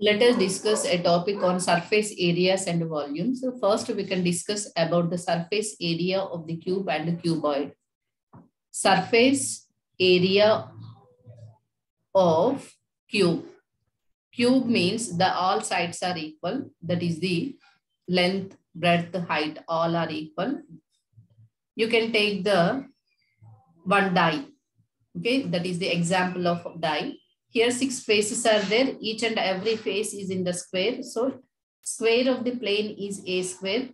Let us discuss a topic on surface areas and volumes. So first, we can discuss about the surface area of the cube and the cuboid. Surface area of cube. Cube means the all sides are equal. That is the length, breadth, height, all are equal. You can take the one die. Okay, that is the example of die here six faces are there. Each and every face is in the square. So square of the plane is a square.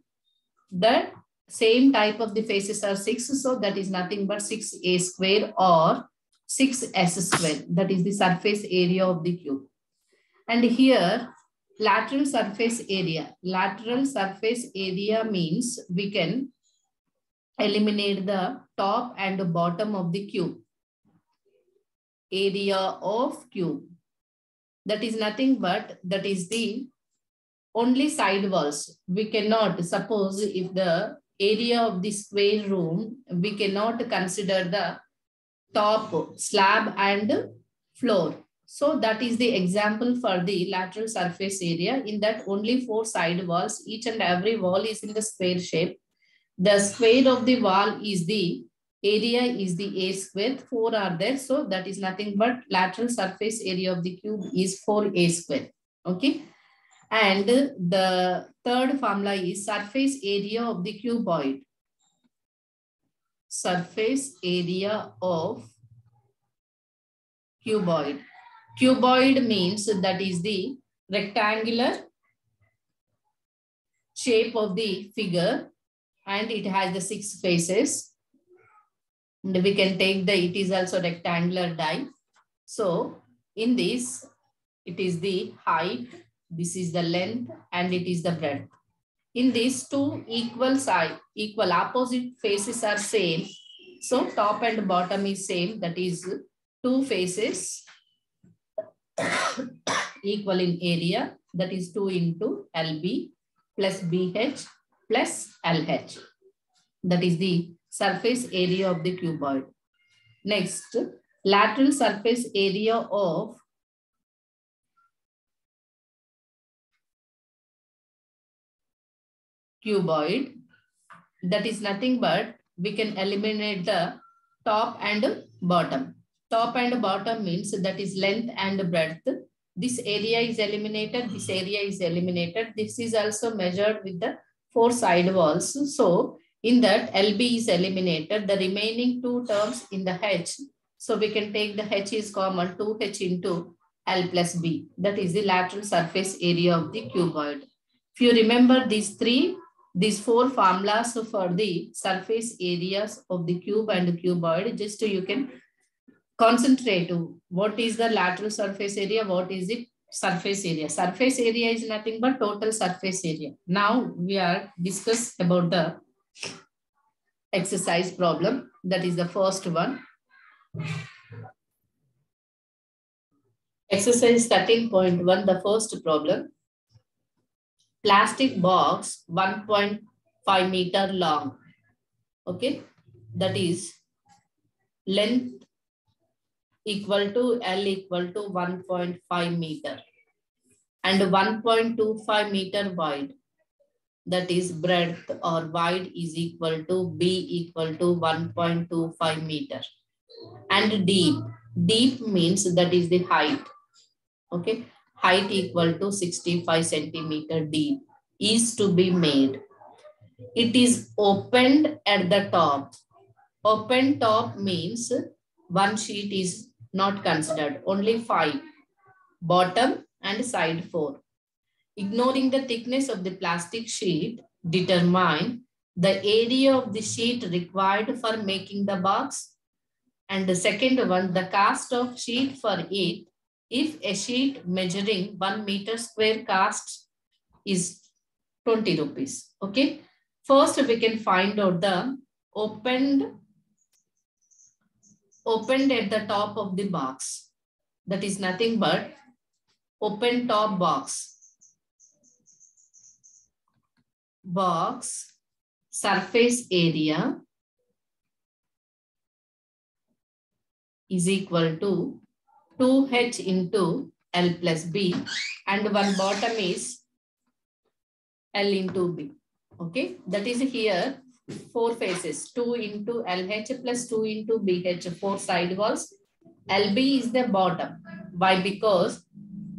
The same type of the faces are six. So that is nothing but 6a square or six s square. That is the surface area of the cube. And here lateral surface area. Lateral surface area means we can eliminate the top and the bottom of the cube area of cube. That is nothing but that is the only side walls. We cannot suppose if the area of the square room, we cannot consider the top slab and floor. So that is the example for the lateral surface area in that only four side walls, each and every wall is in the square shape. The square of the wall is the area is the a square, 4 are there. So that is nothing but lateral surface area of the cube is 4a square. Okay. And the third formula is surface area of the cuboid. Surface area of cuboid. Cuboid means that is the rectangular shape of the figure and it has the six faces and we can take the, it is also rectangular die. So in this, it is the height, this is the length, and it is the breadth. In these two equal side, equal opposite faces are same. So top and bottom is same, that is two faces equal in area, that is 2 into LB plus BH plus LH. That is the surface area of the cuboid. Next, lateral surface area of cuboid. That is nothing but we can eliminate the top and bottom. Top and bottom means that is length and breadth. This area is eliminated. This area is eliminated. This is also measured with the four side walls. So in that, LB is eliminated. The remaining two terms in the H. So we can take the H is common 2H into L plus B. That is the lateral surface area of the cuboid. If you remember these three, these four formulas for the surface areas of the cube and the cuboid, just so you can concentrate what is the lateral surface area, what is the surface area. Surface area is nothing but total surface area. Now we are discuss about the exercise problem. That is the first one. Exercise 13.1, the first problem. Plastic box 1.5 meter long. Okay, that is length equal to L equal to 1.5 meter and 1.25 meter wide that is breadth or wide is equal to B equal to 1.25 meter. And deep, deep means that is the height. Okay, height equal to 65 centimeter deep is to be made. It is opened at the top. Open top means one sheet is not considered, only five. Bottom and side four. Ignoring the thickness of the plastic sheet, determine the area of the sheet required for making the box. And the second one, the cost of sheet for it. If a sheet measuring 1 meter square cost is 20 rupees. Okay. First, we can find out the opened, opened at the top of the box. That is nothing but open top box box surface area is equal to 2h into L plus B and one bottom is L into B. Okay, that is here four faces, 2 into LH plus 2 into BH, four side walls. LB is the bottom. Why? Because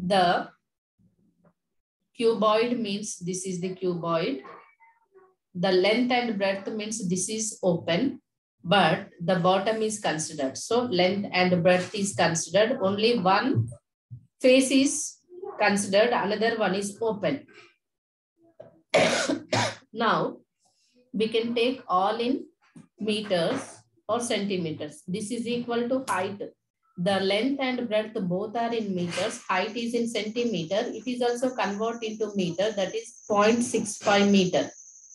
the cuboid means this is the cuboid. The length and breadth means this is open, but the bottom is considered. So length and breadth is considered. Only one face is considered, another one is open. now, we can take all in meters or centimeters. This is equal to height. The length and breadth both are in meters. Height is in centimeter. It is also converted into meter. That is 0.65 meter.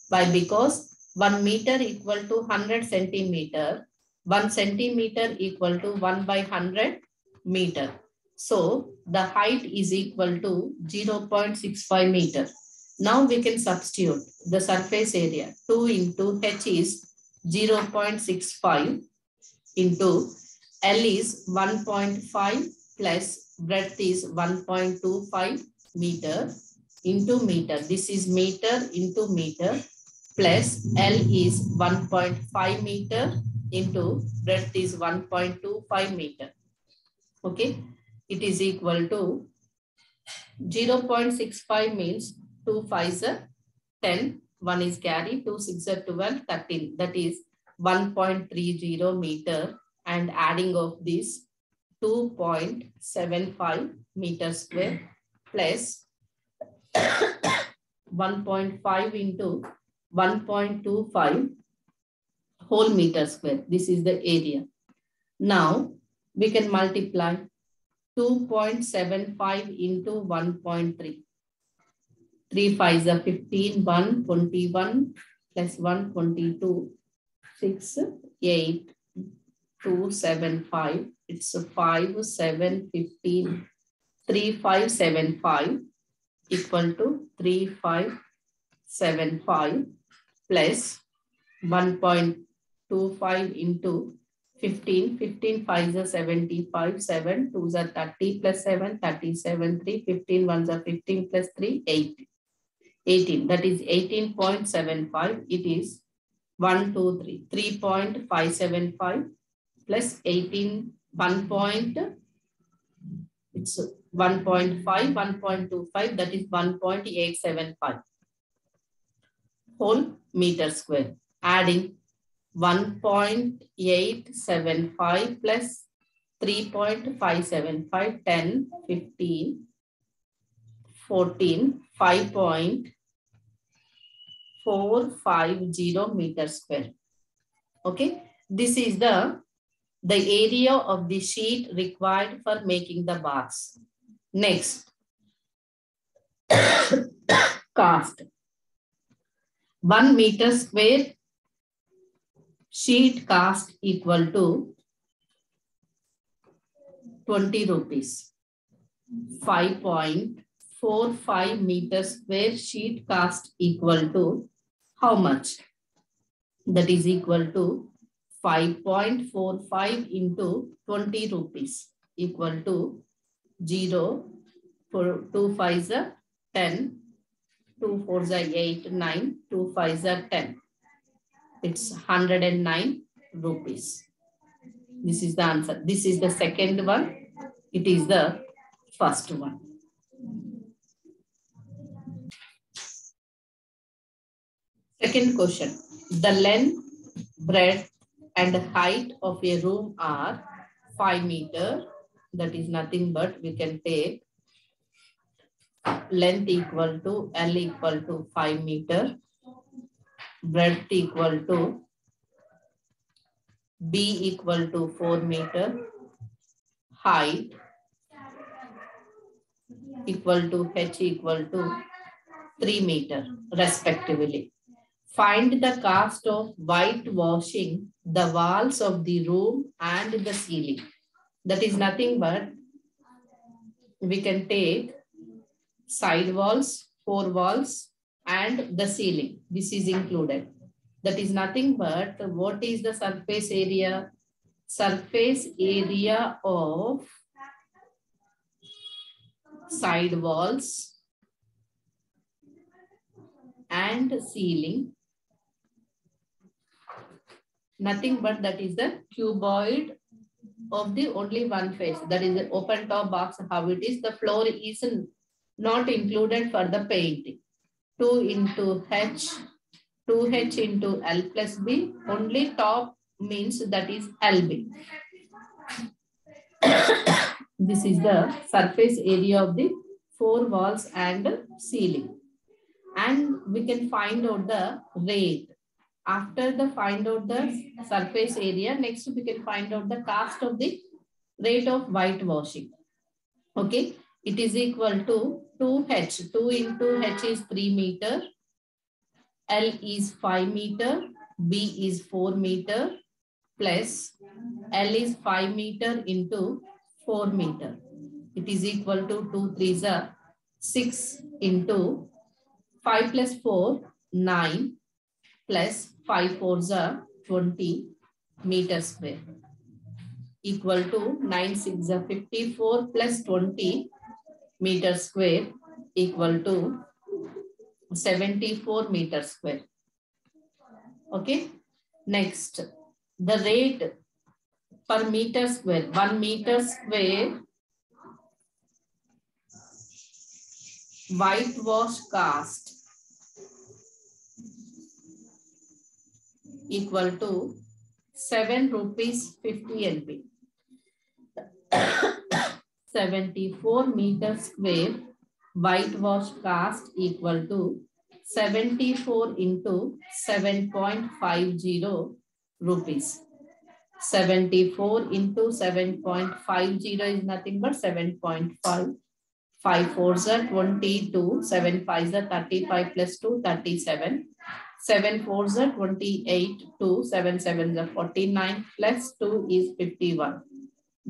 Why? Because 1 meter equal to 100 centimeter. 1 centimeter equal to 1 by 100 meter. So the height is equal to 0.65 meter. Now we can substitute the surface area. 2 into h is 0.65 into L is 1.5 plus breadth is 1.25 meter into meter. This is meter into meter plus L is 1.5 meter into breadth is 1.25 meter. Okay, it is equal to 0.65 means 2 5s are 10, 1 is carry, 2 6 are 12, 13. That is 1.30 meter and adding of this 2.75 meter square plus 1.5 into 1.25 whole meter square. This is the area. Now we can multiply 2.75 into 1.3. 3 5s are 15, 1, 21, plus 1, 22, 6, 8, 2, 7, 5. It's a 5, 7, 15, 3, 5, 7, 5 equal to 3, 5, 7, 5 plus 1.25 into 15, 15 5s are 75, 7, 2s are 30 plus 7, 37, 3, 15 1s are 15 plus 3, 8. 18, that is 18.75. It is 1, 2, 3, 3.575 plus 18, 1 point, it's 1.5, 1.25, that is 1.875 whole meter square. Adding 1.875 plus 3.575, 10, 15, 14, 5.450 meter square. Okay, this is the, the area of the sheet required for making the box. Next, cast. 1 meter square sheet cast equal to 20 rupees. 5.45 meter square sheet cast equal to how much? That is equal to 5.45 into 20 rupees equal to 0 for 2 5s are 10, 2 4s are 8, 9, 2 5s are 10. It's 109 rupees. This is the answer. This is the second one. It is the first one. Second question. The length, breadth, and the height of a room are 5 meter. That is nothing but we can take length equal to L equal to 5 meter, breadth equal to B equal to 4 meter, height equal to H equal to 3 meter respectively. Find the cost of whitewashing the walls of the room and the ceiling. That is nothing but we can take side walls, four walls, and the ceiling. This is included. That is nothing but what is the surface area? Surface area of side walls and ceiling. Nothing but that is the cuboid of the only one face. That is the open top box how it is. The floor is not included for the painting. 2 into H, 2H into L plus B. Only top means that is LB. this is the surface area of the four walls and ceiling. And we can find out the rate. After the find out the surface area, next we can find out the cost of the rate of whitewashing. Okay, it is equal to 2H. 2 into H is 3 meter. L is 5 meter. B is 4 meter plus L is 5 meter into 4 meter. It is equal to 2 3 are 6 into 5 plus 4 9 plus 5 4 are 20 meter square equal to 9 6 are 54 plus 20 meter square equal to 74 meter square. Okay. Next, the rate per meter square, one meter square whitewash cost equal to 7 rupees 50 NP. 74 meter square whitewash cost equal to 74 into 7.50 rupees. 74 into 7.50 is nothing but 7.5. 5 fours are 22, 7 fives are 35 plus 2, 37. 7 fours are 28, 2, 7 sevens are 49 plus 2 is 51.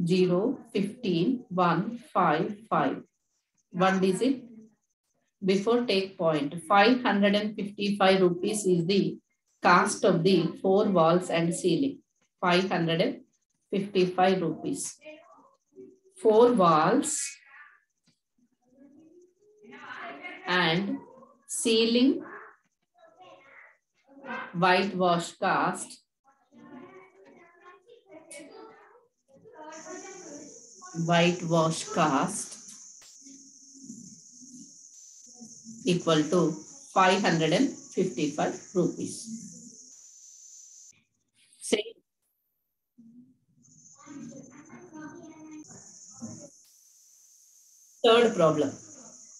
0, 15, 1, 5, 5. One digit before take point. 555 rupees is the cost of the four walls and ceiling. 555 rupees. Four walls and ceiling whitewash cost whitewash cost equal to 555 rupees. Say third problem.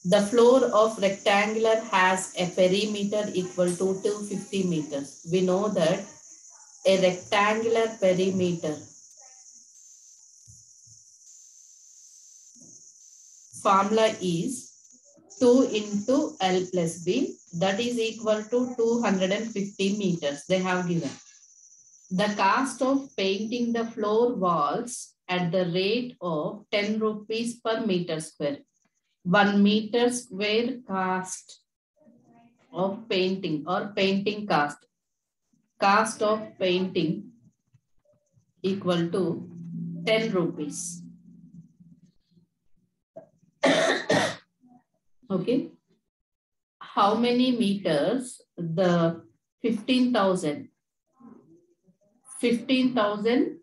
The floor of rectangular has a perimeter equal to 250 meters. We know that a rectangular perimeter formula is 2 into L plus B that is equal to 250 meters they have given. The cost of painting the floor walls at the rate of 10 rupees per meter square. 1 meter square cast of painting or painting cast. Cast of painting equal to 10 rupees. okay. How many meters? The 15,000. 15,000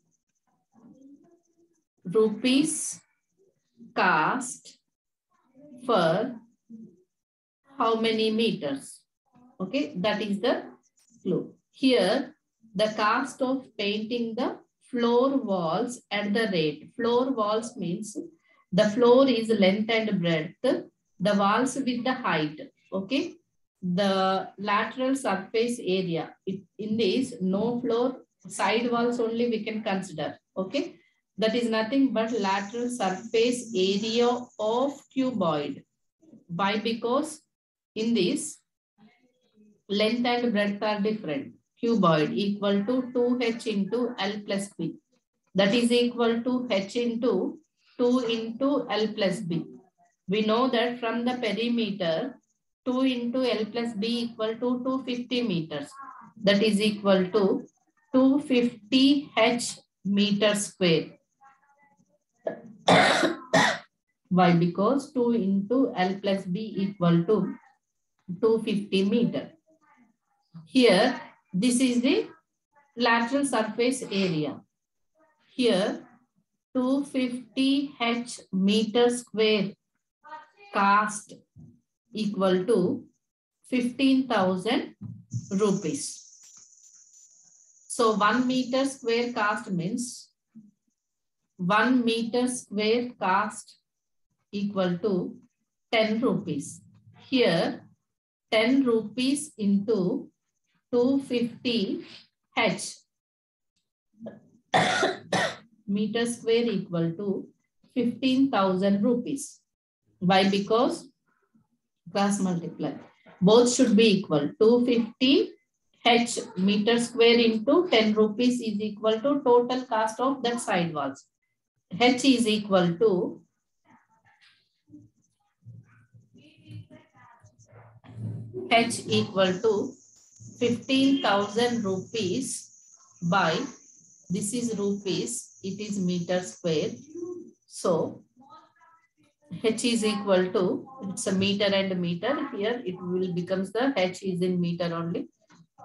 rupees cost for how many meters? Okay, that is the clue. Here, the cost of painting the floor walls at the rate. Floor walls means the floor is length and breadth. The walls with the height. Okay. The lateral surface area. It, in this, no floor, side walls only we can consider. Okay. That is nothing but lateral surface area of cuboid. Why? Because in this, length and breadth are different. Cuboid equal to 2h into L plus B. That is equal to h into 2 into L plus B. We know that from the perimeter, 2 into L plus B equal to 250 meters. That is equal to 250 H meter square. Why? Because 2 into L plus B equal to 250 meter. Here, this is the lateral surface area. Here, 250 H meter square cast equal to 15,000 rupees. So 1 meter square cast means 1 meter square cast equal to 10 rupees. Here 10 rupees into 250 H meter square equal to 15,000 rupees. Why? Because cross multiply. Both should be equal. 250 H meter square into 10 rupees is equal to total cost of that side walls. H is equal to H equal to 15,000 rupees by, this is rupees, it is meter square. So, H is equal to, it's a meter and meter. Here it will becomes the H is in meter only.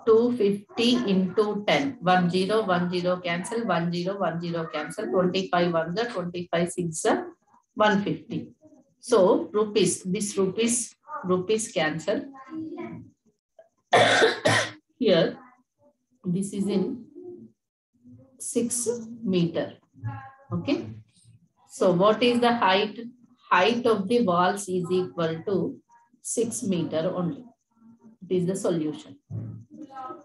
250 into 10. 1 0, 1 0 cancel, 1 0, 1 0 cancel, 25 1 the 25 6 150. So rupees, this rupees, rupees cancel. Here, this is in 6 meter. Okay. So what is the height? Height of the walls is equal to 6 meter only. It is the solution. Thank you.